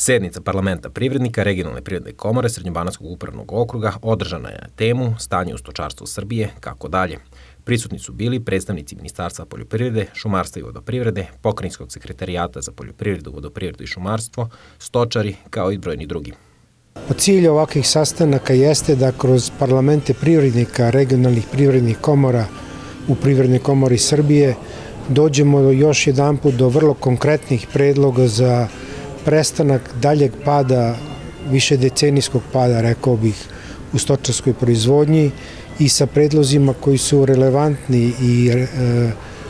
Sednica parlamenta privrednika Regionalne privredne komore Srednjobanatskog upravnog okruga održana je na temu Stanje u stočarstvu Srbije, kako dalje. Prisutni su bili predstavnici Ministarstva poljoprivrede, šumarstva i vodoprivrede, Pokrinjskog sekretarijata za poljoprivredu, vodoprivredu i šumarstvo, stočari, kao i brojni drugi. Cilj ovakvih sastanaka jeste da kroz parlamente privrednika, regionalnih privrednih komora u Privrednoj komori Srbije dođemo još jedan put do vrlo konkretnih predloga za prestanak daljeg pada, više decenijskog pada, rekao bih, u stočarskoj proizvodnji i sa predlozima koji su relevantni i e,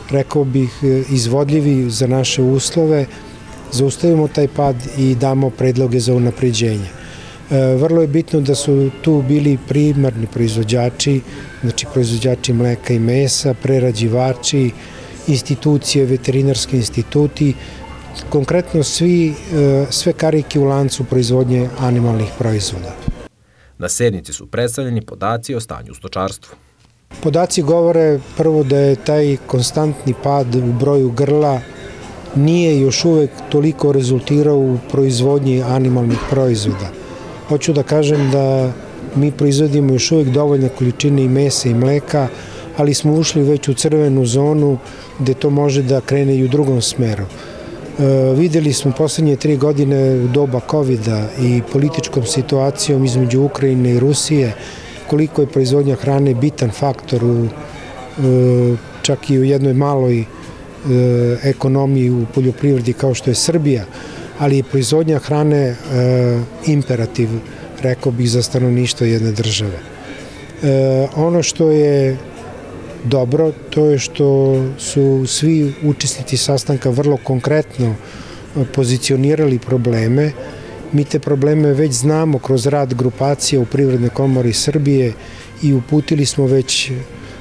rekao bih izvodljivi za naše uslove, zaustavimo taj pad i damo predloge za unapređenje. E, vrlo je bitno da su tu bili primarni proizvođači, znači proizvođači mleka i mesa, prerađivači, institucije, veterinarski instituti, konkretno svi, e, sve karike u lancu proizvodnje animalnih proizvoda. Na sednici su predstavljeni podaci o stanju u stočarstvu. Podaci govore prvo da je taj konstantni pad u broju grla nije još uvek toliko rezultirao u proizvodnji animalnih proizvoda. Hoću da kažem da mi proizvodimo još uvek dovoljne količine i mesa i mleka, ali smo ušli već u crvenu zonu gde to može da krene i u drugom smeru. E, videli smo poslednje tri godine doba covid i političkom situacijom između Ukrajine i Rusije koliko je proizvodnja hrane bitan faktor u, e, čak i u jednoj maloj e, ekonomiji u poljoprivredi kao što je Srbija, ali je proizvodnja hrane imperativ, rekao bih, za stanovništvo jedne države. Ono što je dobro, to je što su svi učesnici sastanka vrlo konkretno e, pozicionirali probleme. Mi te probleme već znamo kroz rad grupacije u Privredne komori Srbije i uputili smo već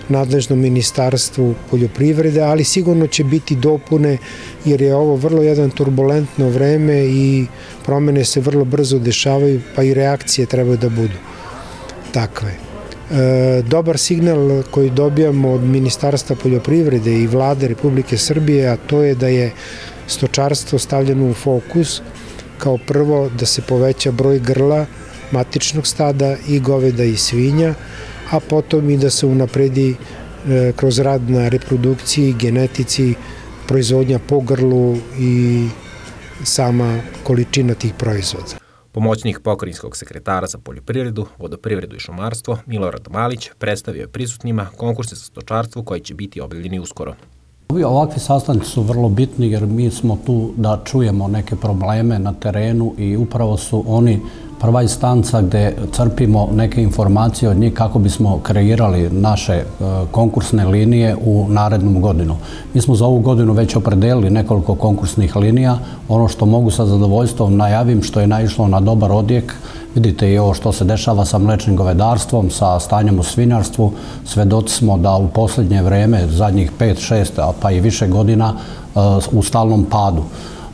nadležnom ministarstvu poljoprivrede, ali sigurno će biti dopune jer je ovo vrlo jedan turbulentno vreme i promene se vrlo brzo dešavaju, pa i reakcije trebaju da budu takve. E, dobar signal koji dobijamo od Ministarstva poljoprivrede i vlade Republike Srbije, a to je da je stočarstvo stavljeno u fokus kao prvo da se poveća broj grla matičnog stada i goveda i svinja, a potom i da se unapredi e, kroz rad na reprodukciji, genetici, proizvodnja po grlu i sama količina tih proizvoda. Pomoćnik pokrinjskog sekretara za poljoprivredu, vodoprivredu i šumarstvo Milorad Malić predstavio je prisutnima konkurse za stočarstvo koji će biti objavljeni uskoro. Ovi ovakvi sastanci su vrlo bitni jer mi smo tu da čujemo neke probleme na terenu i upravo su oni prva instanca gde crpimo neke informacije od njih kako bismo kreirali naše e, konkursne linije u narednom godinu. Mi smo za ovu godinu već opredelili nekoliko konkursnih linija. Ono što mogu sa zadovoljstvom najavim što je naišlo na dobar odjek, Vidite i ovo što se dešava sa mlečnim govedarstvom, sa stanjem u svinjarstvu. Svedoci smo da u poslednje vreme, zadnjih 5, 6, pa i više godina, e, u stalnom padu.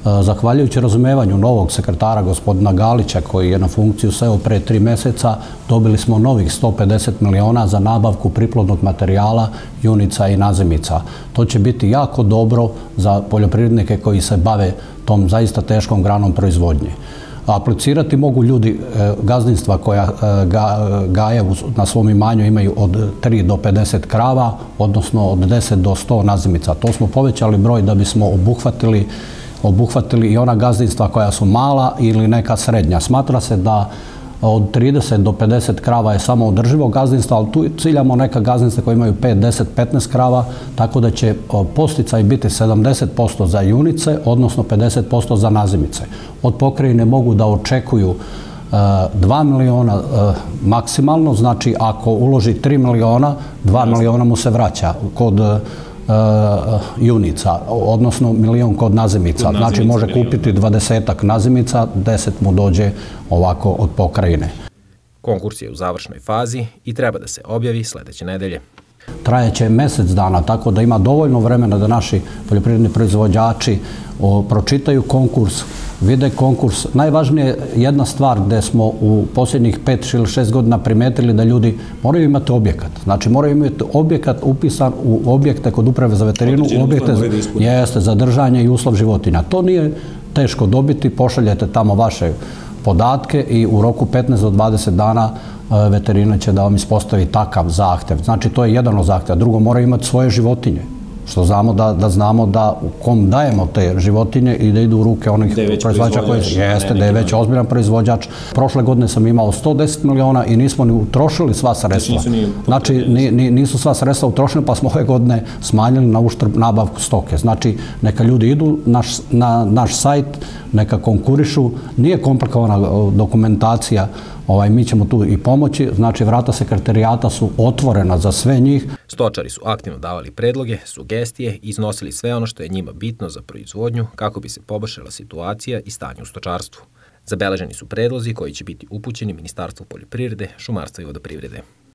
E, zahvaljujući razumevanju novog sekretara gospodina Galića koji je na funkciju seo pre tri meseca, dobili smo novih 150 miliona za nabavku priplodnog materijala, junica i nazemica. To će biti jako dobro za poljoprivrednike koji se bave tom zaista teškom granom proizvodnje. Aplicirati mogu ljudi e, gazdinstva koja e, gaje na svom imanju imaju od 3 do 50 krava, odnosno od 10 do 100 nazimica. To smo povećali broj da bismo obuhvatili obuhvatili i ona gazdinstva koja su mala ili neka srednja. Smatra se da od 30 do 50 krava je samo održivo gazdinstvo, ali tu ciljamo neka gazdinstva koja imaju 5, 10, 15 krava, tako da će posticaj biti 70% za junice, odnosno 50% za nazimice. Od pokrajine mogu da očekuju 2 miliona maksimalno, znači ako uloži 3 miliona, 2 miliona mu se vraća. Kod junica, odnosno milion kod nazimica. Znači može kupiti dvadesetak nazimica, deset mu dođe ovako od pokrajine. Konkurs je u završnoj fazi i treba da se objavi sledeće nedelje. Trajeće mesec dana, tako da ima dovoljno vremena da naši poljoprivredni proizvođači pročitaju konkurs, vide konkurs. Najvažnije je jedna stvar gde smo u posljednjih 5 ili 6 godina primetili da ljudi moraju imati objekat. Znači moraju imati objekat upisan u objekte kod uprave za veterinu, u objekte jeste za držanje i uslov životinja. To nije teško dobiti, pošaljete tamo vaše podatke i u roku 15 do 20 dana e, veterina će da vam ispostavi takav zahtev. Znači, to je jedan od zahteva. Drugo, mora imati svoje životinje što znamo da, da znamo da u kom dajemo te životinje i da idu u ruke onih proizvođača koji jeste, da je već ozbiljan proizvođač. Prošle godine sam imao 110 miliona i nismo ni utrošili sva sredstva. Znači, nisu sva sredstva utrošene, pa smo ove godine smanjili na uštrb nabavku stoke. Znači, neka ljudi idu naš, na naš sajt, neka konkurišu, nije komplikovana dokumentacija, ovaj, mi ćemo tu i pomoći, znači vrata sekretarijata su otvorena za sve njih. Stočari su aktivno davali predloge, sugestije i iznosili sve ono što je njima bitno za proizvodnju kako bi se poboljšala situacija i stanje u stočarstvu. Zabeleženi su predlozi koji će biti upućeni Ministarstvu poljoprivrede, šumarstva i vodoprivrede.